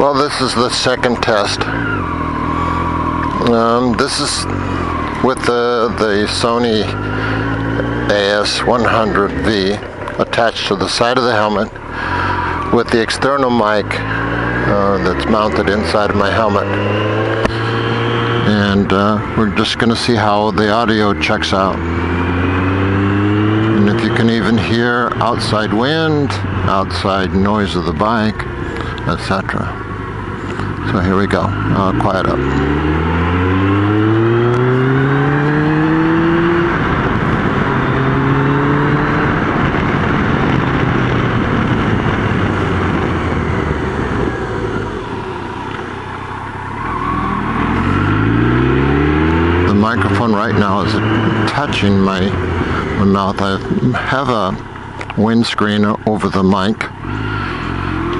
Well, this is the second test. Um, this is with the, the Sony AS100V attached to the side of the helmet with the external mic uh, that's mounted inside of my helmet. And uh, we're just going to see how the audio checks out. And if you can even hear outside wind, outside noise of the bike, etc. So here we go. I'll quiet up. The microphone right now is touching my mouth. I have a windscreen over the mic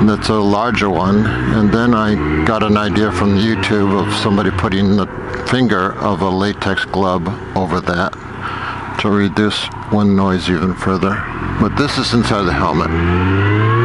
that's a larger one. And then I got an idea from YouTube of somebody putting the finger of a latex glove over that to reduce one noise even further. But this is inside the helmet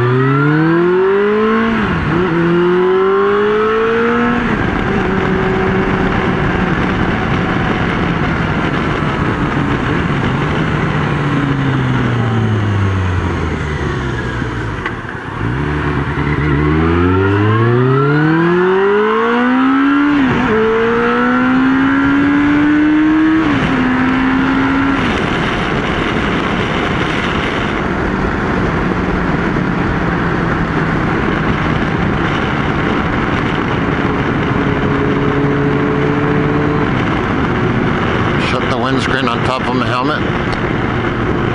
top of my helmet.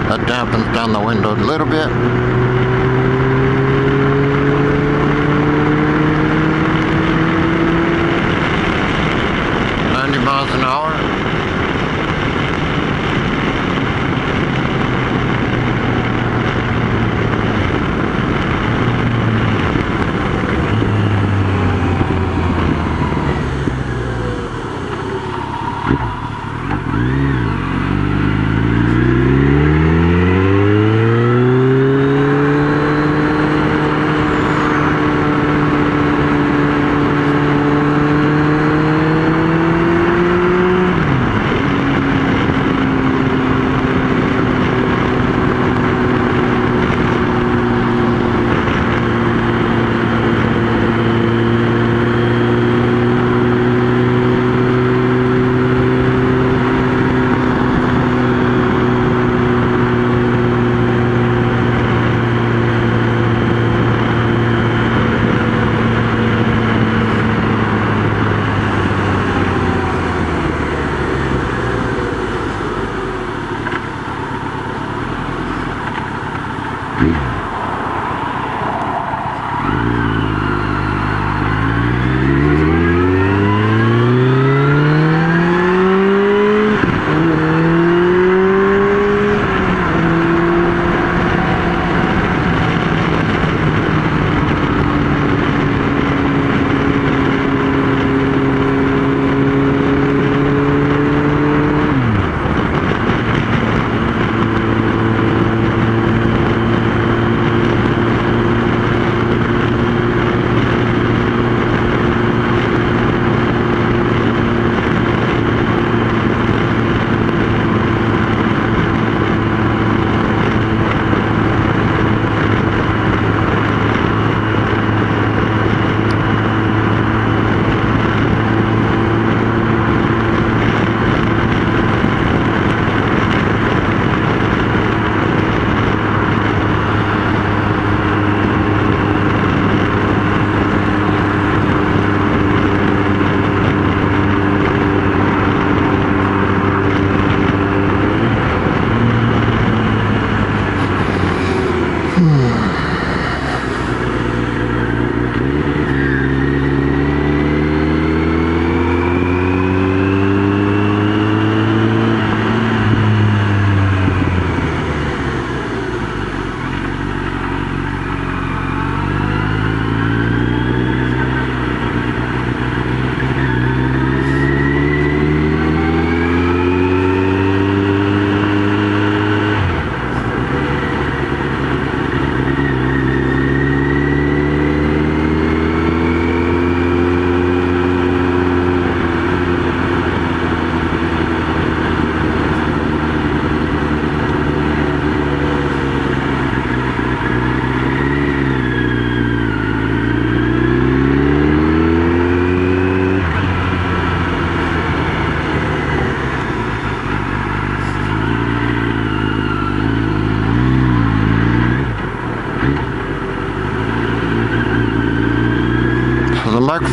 That dampens down the window a little bit. Ninety miles an hour.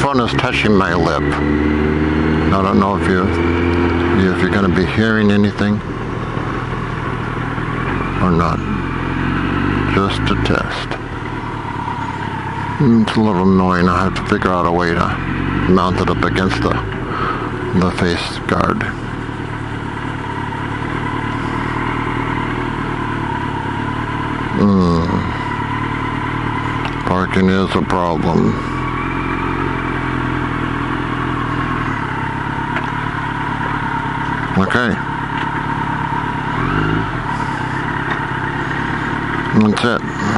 Microphone is touching my lip. I don't know if you if you're going to be hearing anything or not. Just a test. It's a little annoying. I have to figure out a way to mount it up against the the face guard. Mm. Parking is a problem. Okay. That's it.